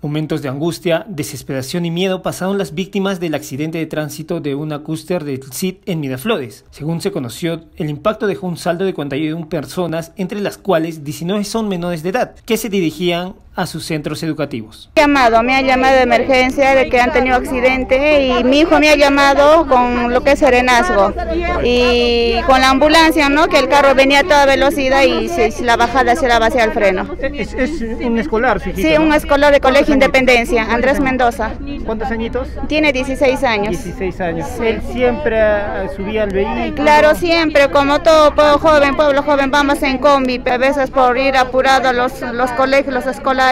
Momentos de angustia, desesperación y miedo pasaron las víctimas del accidente de tránsito de una cúster del CID en Miraflores. Según se conoció, el impacto dejó un saldo de 41 personas, entre las cuales 19 son menores de edad, que se dirigían a sus centros educativos. Llamado, me ha llamado de emergencia de que han tenido accidente y mi hijo me ha llamado con lo que es serenazgo y con la ambulancia, ¿no? Que el carro venía a toda velocidad y la bajada se la hacia el freno. ¿Es, un escolar, Sí, un escolar de Colegio Independencia, Andrés Mendoza. ¿Cuántos añitos? Tiene 16 años. 16 años. ¿Él siempre subía al vehículo? Claro, siempre, como todo pueblo joven, pueblo joven, vamos en combi, a veces por ir apurado a los, los colegios, los escolares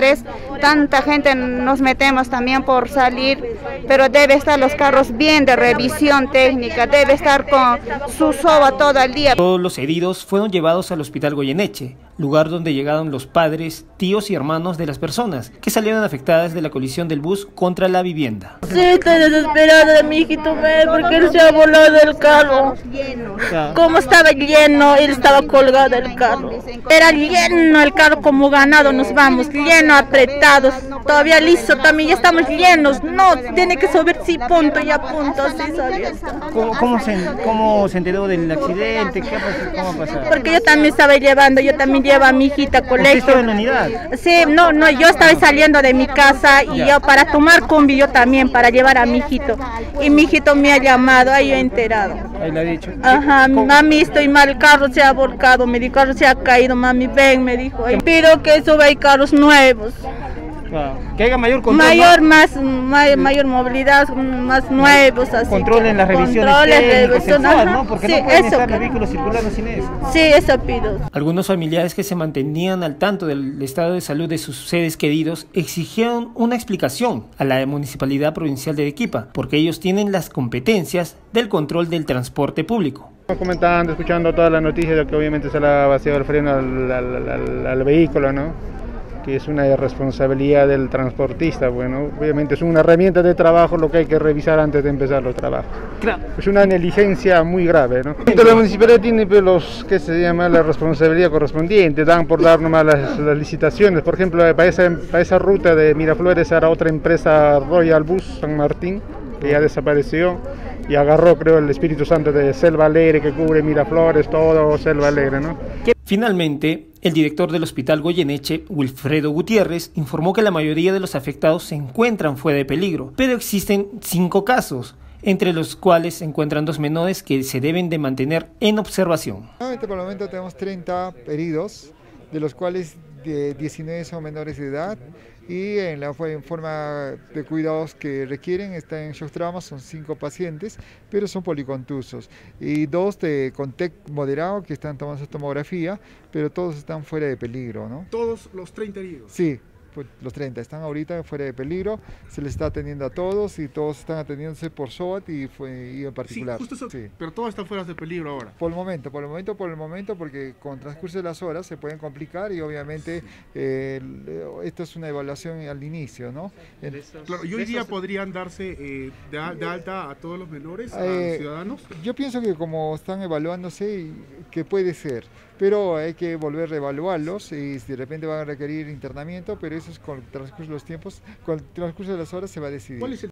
tanta gente nos metemos también por salir, pero debe estar los carros bien de revisión técnica, debe estar con su soba todo el día. Todos los heridos fueron llevados al hospital Goyeneche, lugar donde llegaron los padres, tíos y hermanos de las personas que salieron afectadas de la colisión del bus contra la vivienda. Sí, estoy desesperada de mi hijito porque él se ha volado del carro. Como estaba lleno, él estaba colgado del carro. Era lleno el carro como ganado, nos vamos, lleno, apretados. Todavía listo también, ya estamos llenos. No, tiene que subir, sí, punto, ya punto, así ¿Cómo, se, ¿Cómo se enteró del accidente? ¿Qué pasó? ¿Cómo pasó? Porque yo también estaba llevando, yo también lleva a mi hijita a colegio. ¿Usted en la unidad? Sí, no, no, yo estaba saliendo de mi casa y yo para tomar combi yo también, para llevar a mi hijito. Y mi hijito me ha llamado, ahí yo he enterado. Ahí le ha dicho. Ajá, mami, estoy mal, el carro se ha volcado, mi carro se ha caído, mami, ven, me dijo. Y pido que suba carros nuevos. Que haya mayor control. Mayor, más, mayor movilidad, más nuevos. Así Controlen las revisiones técnicas, ¿no? Porque no pueden estar los vehículos circulando sin eso. Sí, eso pido. Algunos familiares que se mantenían al tanto del estado de salud de sus seres queridos exigieron una explicación a la Municipalidad Provincial de Arequipa, porque ellos tienen las competencias del control del transporte público. Comentando, escuchando todas las noticias de que obviamente se le ha vaciado el freno al, al vehículo, ¿no? Que es una responsabilidad del transportista. Bueno, obviamente es una herramienta de trabajo lo que hay que revisar antes de empezar los trabajos. Claro. Es una negligencia muy grave, ¿no? La municipalidad tiene pues, los que se llama la responsabilidad correspondiente, dan por dar nomás las, licitaciones. Por ejemplo, para esa, para esa ruta de Miraflores era otra empresa Royal Bus San Martín, que ya desapareció y agarró, creo, el Espíritu Santo de Selva Alegre, que cubre Miraflores, todo Selva Alegre, ¿no? Finalmente, el director del Hospital Goyeneche, Wilfredo Gutiérrez, informó que la mayoría de los afectados se encuentran fuera de peligro, pero existen cinco casos, entre los cuales se encuentran dos menores que se deben de mantener en observación. Por el momento tenemos 30 heridos, de los cuales 19 son menores de edad y en la forma de cuidados que requieren están en shock trauma, son cinco pacientes, pero son policontusos y dos de contexto moderado que están tomando su tomografía, pero todos están fuera de peligro, ¿no? Todos los 30 heridos. Sí, pues, los 30 están ahorita fuera de peligro, se les está atendiendo a todos y todos están atendiéndose por SOAT y, fue, en particular. Sí, Pero todos están fuera de peligro ahora. Por el momento, por el momento, por el momento, porque con transcurso de las horas se pueden complicar y obviamente eh, esto es una evaluación al inicio, ¿no? claro, ¿y hoy día podrían darse eh, de, alta a todos los menores, a los eh, ciudadanos? Yo pienso que como están evaluándose, que puede ser, pero hay que volver a evaluarlos y de repente van a requerir internamiento, pero es con el transcurso de los tiempos, con el transcurso de las horas se va a decidir.